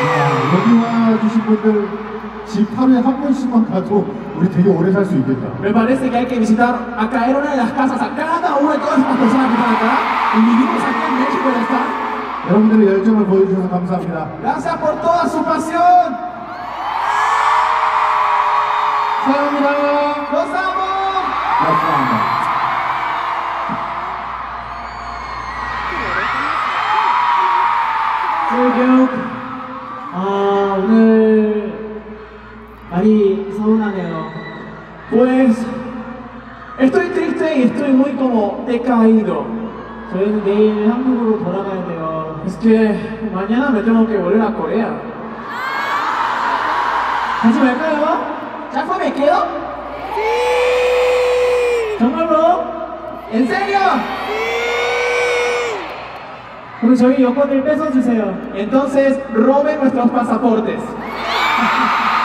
야, 여기 와 주신 분들 집 하루에 한 번씩만 가도 우리 되게 오래 살 수 있겠다. Me parece que hay que visitar a caer una de las casas a cada una de todas estas personas que están acá y vivimos aquí en México ya está. 여러분들의 열정을 보여주셔서 감사합니다. Gracias por toda su pasión. 사랑합니다. ¡Los amo! 감사합니다. Pues estoy triste y estoy muy como decaído. 저희는 내일 한국으로 돌아가야 돼요 Es que mañana me tengo que volver a Corea. 같이 갈까요? ¿Ya fue me quedo? 정말로? ¿En serio? 그럼 저희 여권을 뺏어주세요 Entonces roben nuestros pasaportes.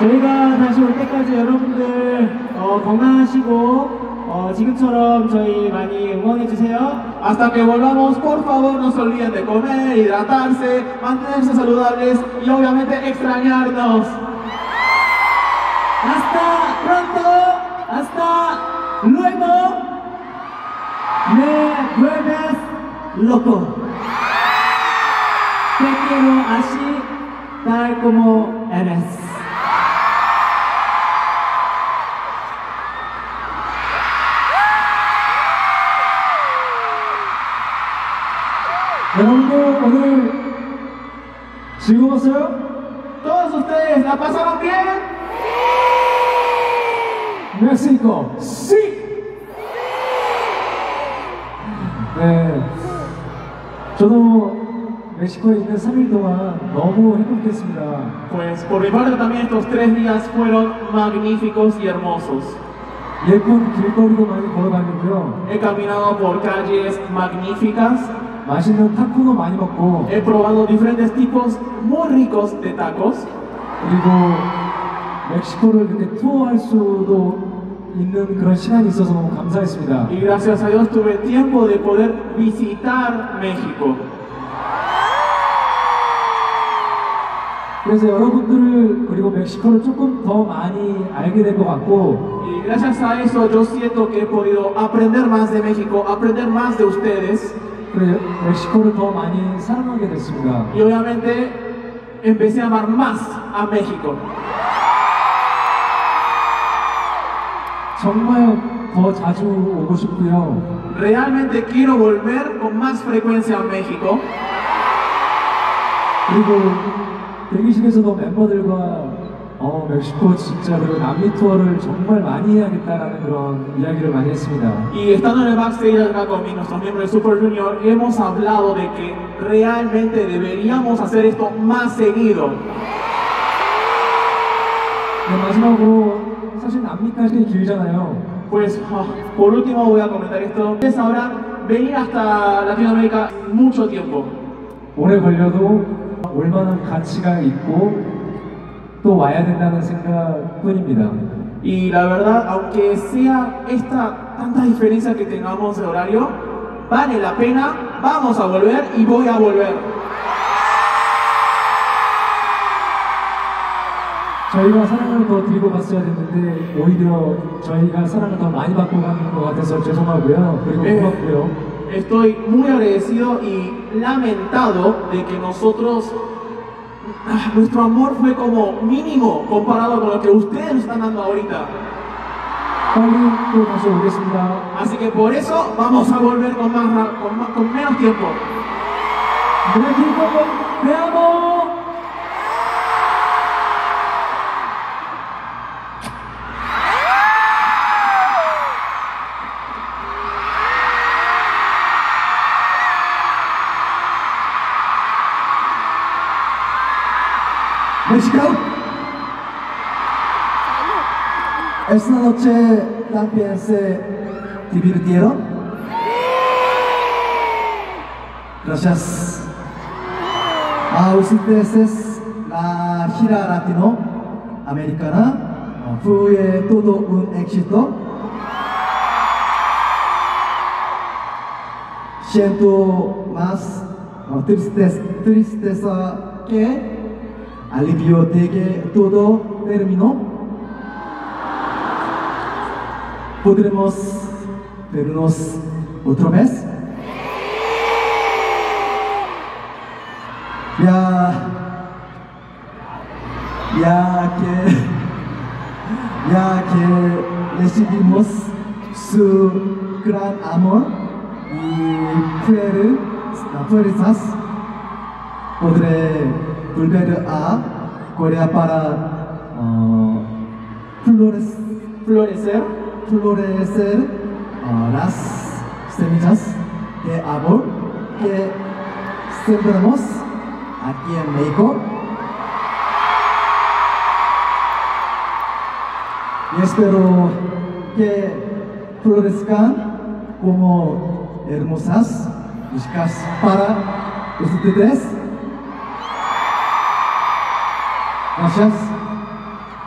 저희가 다시 올 때까지 여러분들 어, 건강하시고 어, 지금처럼 저희 많이 응원해주세요 Hasta que volvamos, por favor, no se olviden de comer, hidratarse, mantenerse saludables y obviamente extrañarnos. Hasta pronto, hasta luego. Me vuelves loco. Te quiero así, tal como eres. 여러분들 오늘 즐거웠어요? ¿Todos ustedes la pasaron bien? 멕시코 Sí. 네 저도 멕시코에 있는 3일 동안 너무 행복했습니다 Pues por mi parte también estos tres días fueron magníficos y hermosos. 예쁜 길거리도 많이 걸어다니고요 He caminado por calles magníficas, 맛있는 타코도 많이 먹고 he probado diferentes tipos muy ricos de tacos 그리고 멕시코를 이렇게 투어할 수도 있는 그런 시간이 있어서 너무 감사했습니다 y gracias a Dios tuve tiempo de poder visitar México. 그래서 여러분들을 그리고 멕시코를 조금 더 많이 알게 된 것 같고 Y gracias a eso yo siento que he podido aprender más de México, aprender más de ustedes 그래 멕시코를 더 많이 사랑하게 됐습니다 y obviamente empecé a amar más a México. 정말 더 자주 오고 싶고요 Realmente quiero volver con más frecuencia a México. 그리고 대기실에서도 멤버들과 어, 멕시코 진짜 그리고 남미 투어를 정말 많이 해야겠다라는 그런 이야기를 많이 했습니다. Y estando en el backstage acá con nuestros miembros de Super Junior, hemos hablado de que realmente deberíamos hacer esto más seguido. 네, 마지막으로 사실 남미까지 길잖아요. Pues ah, por último voy a comentar esto. Ustedes sabrán, venir hasta Latinoamérica mucho tiempo. 오래 걸려도 올 만한 가치가 있고 또 와야 된다는 생각뿐입니다. Y la verdad, aunque sea esta tanta diferencia que tengamos de horario, vale la pena, vamos a volver y voy a volver. 저희가 사랑을 더 드리고 갔어야 됐는데 오히려 저희가 사랑을 더 많이 받고 가는 것 같아서 죄송하고요. 그리고 Eh, 고맙고요. estoy muy agradecido y lamentado de que nosotros, ah, Ah, nuestro amor fue como mínimo comparado con lo que ustedes están dando ahorita. Así que por eso vamos a volver con, más, con, más, con menos tiempo. ¡Veamos! Te amo. México. Esta noche también se divirtieron. Gracias. A ustedes es la gira latino americana fue todo un éxito. Siento más tristeza, tristeza que alivio de que todo terminó. ¿Podremos vernos otra vez? Ya, ya que, ya que recibimos su gran amor y fuer- fuerzas, podré volver a Corea para uh, flores, Florecer. florecer uh, las semillas de amor que sembramos aquí en México. Y espero que florezcan como hermosas músicas para ustedes. Gracias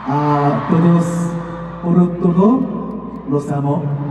a todos por todo. Los amo.